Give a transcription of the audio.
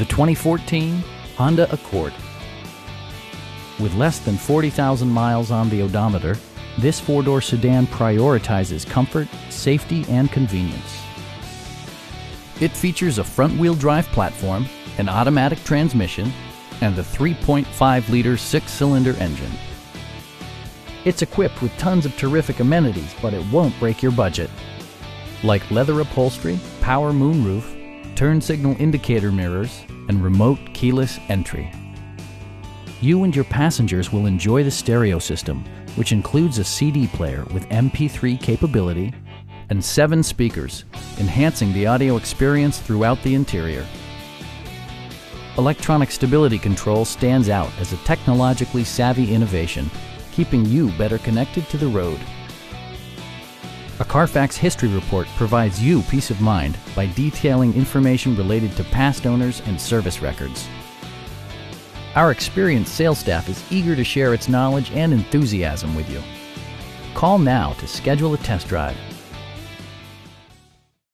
The 2014 Honda Accord. With less than 40,000 miles on the odometer, this four-door sedan prioritizes comfort, safety, and convenience. It features a front-wheel drive platform, an automatic transmission, and the 3.5-liter six-cylinder engine. It's equipped with tons of terrific amenities, but it won't break your budget. Like leather upholstery, power moonroof, turn signal indicator mirrors, and remote keyless entry. You and your passengers will enjoy the stereo system, which includes a CD player with MP3 capability and seven speakers, enhancing the audio experience throughout the interior. Electronic stability control stands out as a technologically savvy innovation, keeping you better connected to the road. A Carfax history report provides you peace of mind by detailing information related to past owners and service records. Our experienced sales staff is eager to share its knowledge and enthusiasm with you. Call now to schedule a test drive